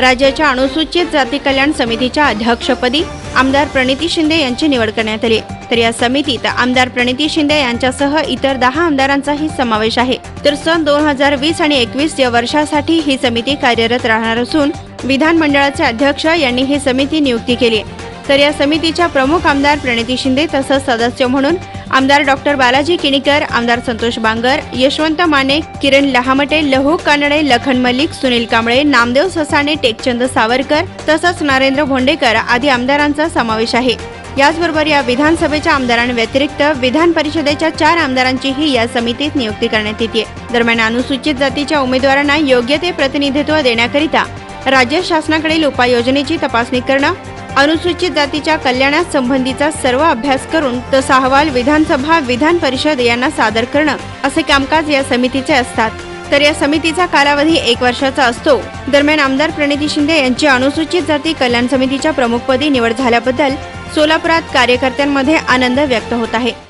राज्याच्या अनुसूचित जाती कल्याण समितीच्या अध्यक्षपदी आमदार प्रणिती शिंदे यांची निवड करण्यात आली. तर या समितीत आमदार प्रणिती शिंदे यांच्यासह इतर दहा आमदारांचाही समावेश आहे. तर सन दोन हजार वीस आणि एकवीस या वर्षासाठी ही समिती कार्यरत राहणार असून विधानमंडळाचे अध्यक्ष यांनी ही समिती नियुक्ती केली. तर या समितीच्या प्रमुख आमदार प्रणिती शिंदे तसंच सदस्य म्हणून आमदार डॉक्टर बालाजी किणीकर आमदार संतोष बांगर यशवंत माने किरण लहामटे लहू कानडे लखन मलिक सुनील कांबळे नामदेव ससाणे टेकचंद सावरकर तसंच नरेंद्र भोंडेकर आदी आमदारांचा समावेश आहे. याचबरोबर या विधानसभेच्या आमदारांव्यतिरिक्त विधान परिषदेच्या चार आमदारांचीही या समितीत नियुक्ती करण्यात येते. दरम्यान अनुसूचित जातीच्या उमेदवारांना योग्य ते प्रतिनिधित्व देण्याकरिता राज्य शासनाकडील उपाययोजनेची तपासणी करणं अनुसूचित जातीच्या कल्याणासंबंधीचा सर्व अभ्यास करून तसा अहवाल विधानसभा विधान परिषद यांना सादर करणं असे कामकाज या समितीचे असतात. तर या समितीचा कालावधी एक वर्षाचा असतो. दरम्यान आमदार प्रणिती शिंदे यांची अनुसूचित जाती कल्याण समितीच्या प्रमुखपदी निवड झाल्याबद्दल सोलापुरात कार्यकर्त्यांमध्ये आनंद व्यक्त होत आहे.